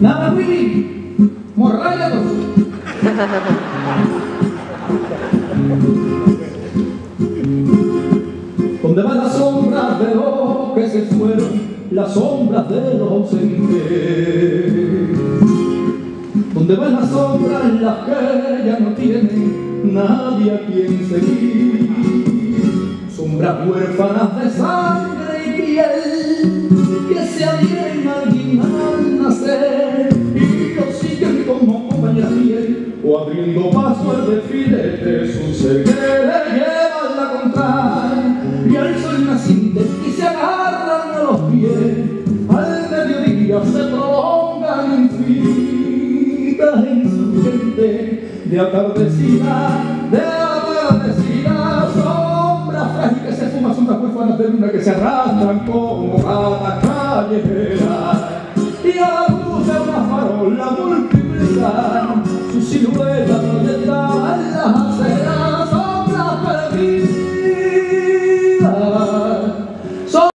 Nada, Willy. Morráyalo. ¿Dónde van las sombras de los que se fueron? Las sombras de los ausentes. ¿Dónde van las sombras las que ya no tienen nadie a quien seguir? Sombras huérfanas de sangre y piel que se adhieren o abriendo paso al desfile de su secreto le llevas la contraria. Y al sol naciente y se agarran a los pies al mediodía se prolongan infinitas en su gente de atardecida de atardecida sombras frágiles que se fuman son las huérfanas de luna que se arrastran como ratas callejeras. Y a la luz de una farola 할렐루야.